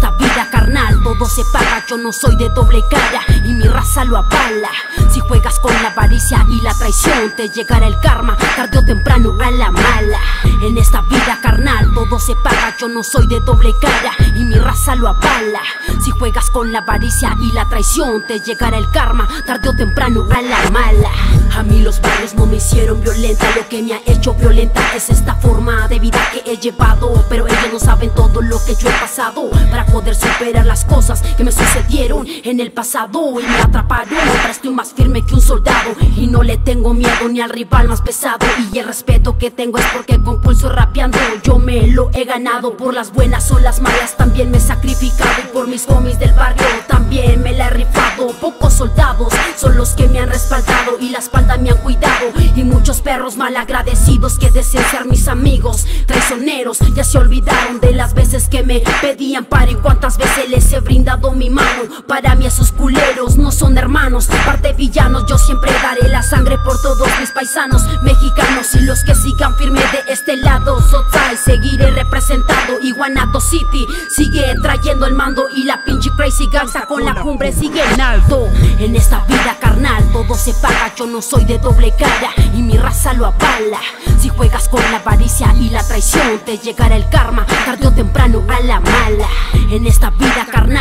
Esta vida carnal todo se paga, yo no soy de doble cara y mi raza lo avala. Si juegas con la avaricia y la traición, te llegará el karma tarde o temprano a la mala. Todo se paga, yo no soy de doble cara y mi raza lo avala. Si juegas con la avaricia y la traición, te llegará el karma tarde o temprano a la mala. A mí los barrios no me hicieron violenta, lo que me ha hecho violenta es esta forma de vida que he llevado. Pero ellos no saben todo lo que yo he pasado para poder superar las cosas que me sucedieron en el pasado y me atraparon. Ahora estoy más firme que un soldado y no le tengo miedo ni al rival más pesado. Y el respeto que tengo es porque con pulso rapeando yo me lo he ganado por las buenas o las malas. También me he sacrificado y por mis homies del barrio también me la he rifado. Pocos soldados son los que me han respaldado y la espalda me han cuidado. Y muchos perros malagradecidos que desean ser mis amigos. Traicioneros ya se olvidaron de las veces que me pedían para y cuántas veces les he brindado mi mano. Para mí esos culeros no son hermanos, parte villanos. Yo siempre daré la sangre por todos mis paisanos mexicanos y los que sigan firme de este lado. Sotzai seguiré representando y Guanato City sigue trayendo el mando y la pinche crazy gangsta con la cumbre sigue en alto. En esta vida carnal todo se paga, yo no soy de doble cara y mi raza lo avala. Si juegas con la avaricia y la traición, te llegará el karma tarde o temprano a la mala. En esta vida carnal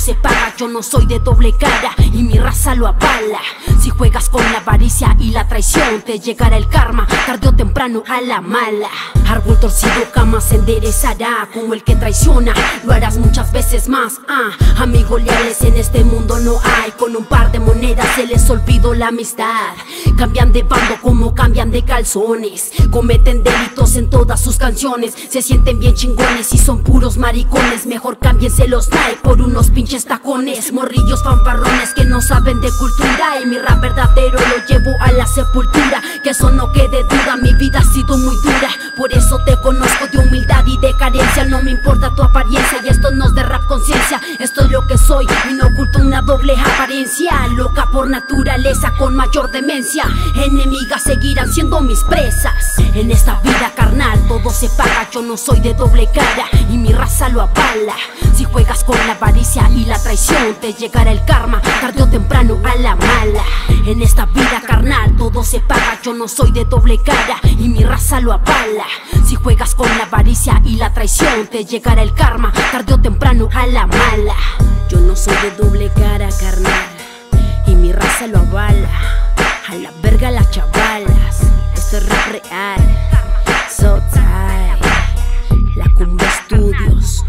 se paga, yo no soy de doble cara y mi raza lo avala. Si juegas con la avaricia y la traición, te llegará el karma tarde o temprano a la mala. Árbol torcido jamás se enderezará como el que traiciona, lo harás muchas veces más. Ah, amigos leales en este mundo no hay, con un par de monedas se les olvidó la amistad. Cambian de bando como cambian de calzones, cometen delitos en todas sus canciones, se sienten bien chingones y son puros maricones. Mejor cámbiense los Nike por unos pinches tacones, morrillos fanfarrones que no saben de cultura y mi rap verdadero lo llevo a la sepultura. Que eso no quede duda, mi vida ha sido muy dura, por eso te conozco de humildad y de carencia. No me importa tu apariencia y esto no por naturaleza con mayor demencia, enemigas seguirán siendo mis presas. En esta vida carnal todo se paga, yo no soy de doble cara y mi raza lo avala. Si juegas con la avaricia y la traición, te llegará el karma tarde o temprano a la mala. En esta vida carnal todo se paga, yo no soy de doble cara y mi raza lo avala. Si juegas con la avaricia y la traición, te llegará el karma tarde o temprano a la mala. Yo no soy de doble cara, carnal, y mi raza lo avala. A la verga las chavalas, esto es rap real. So tight, la cumbre estudios.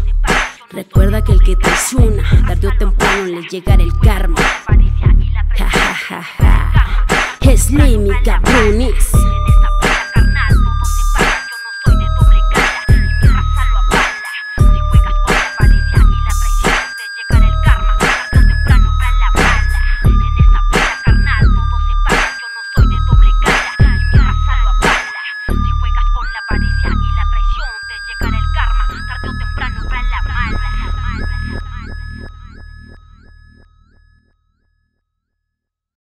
Recuerda que el que traiciona, tarde o temprano le llegará el karma. Ja, ja, ja, ja. Es Lemmy, cabrones.